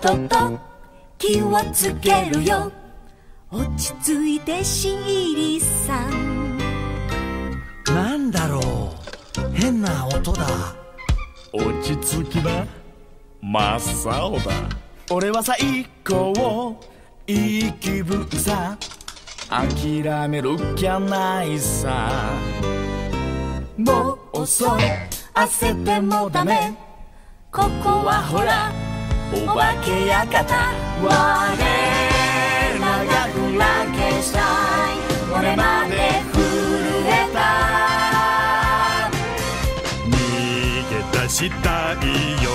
とと気をつけるよ。落ち着いてシーリさん。なんだろう。変な音だ。落ち着きな。真っ青だ。俺は最高いい気分さ。諦める気ゃないさ。もう遅い。焦ってもダメ。ここはほらお化け館。我らがフランケンシュタイン俺まで震えた逃げ出したいよ。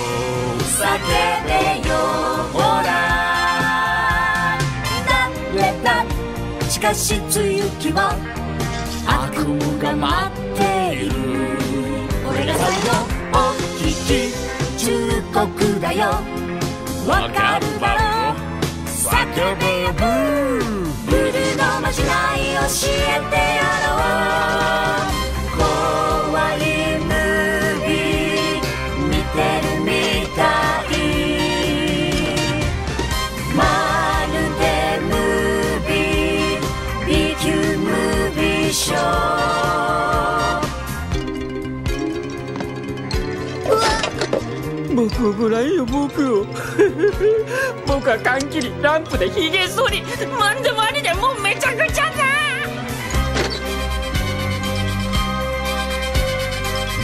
叫べよほら誰だしかし梅雨季は悪夢が待っている。俺が最後お聞き。忠告だよ。わかるだろう。叫べよブーブルーのまじない教えてやろうー僕ぐらいよ僕を。僕は缶切りランプでひげ剃り。マンでもありでもうめちゃくちゃ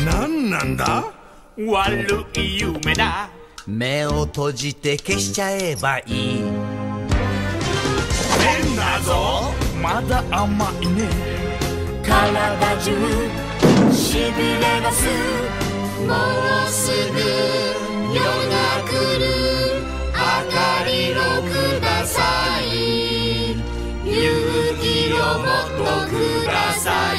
だ。なんなんだ？悪い夢だ。目を閉じて消しちゃえばいい。変だぞ。まだ甘いね。体中しびれがすもうすぐ夜が来る。あかりをください。勇気をもっとください。